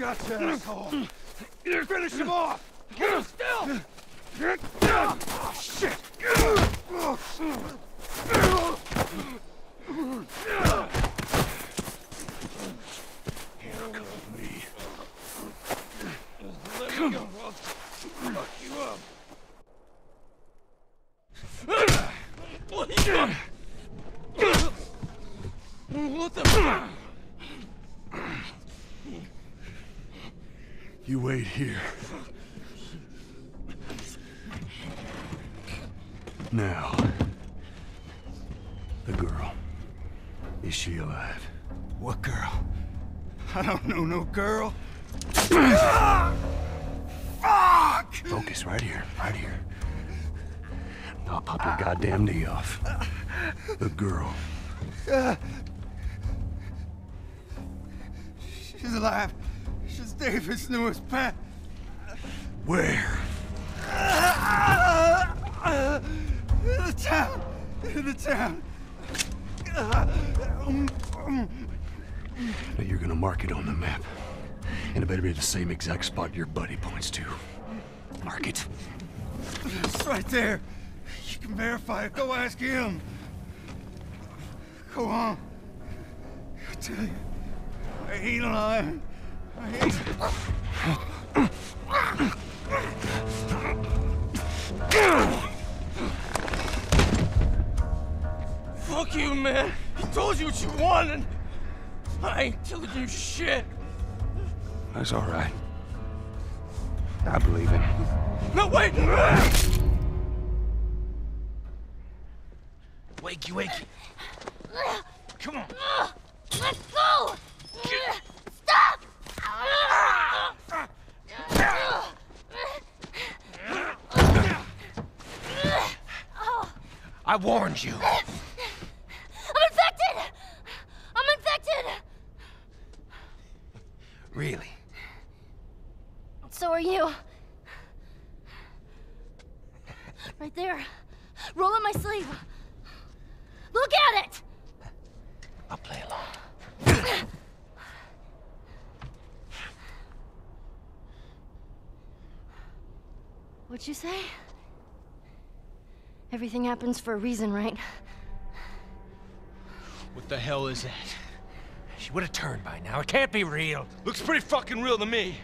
Gotcha, asshole. Finish him off! Hold him still! Oh, shit! Handcuff me. Let me go. I'll fuck you up. What the? You wait here. Now, the girl. Is she alive? What girl? I don't know no girl. Fuck! Focus right here, right here. I'll pop your goddamn knee off. The girl. She's alive. David's newest pet. Where? In the town. In the town. Now you're gonna mark it on the map. And it better be the same exact spot your buddy points to. Mark it. It's right there. You can verify it. Go ask him. Go on. I tell you, I ain't lying. I ain't. Fuck you, man. He told you what you wanted. I ain't telling you shit. That's all right. I believe it. No, wait! Wakey, wakey. Come on. I warned you. I'm infected! I'm infected! Really? So are you. Right there. Roll up my sleeve. Look at it! I'll play along. What'd you say? Everything happens for a reason, right? What the hell is that? She would have turned by now. It can't be real. Looks pretty fucking real to me.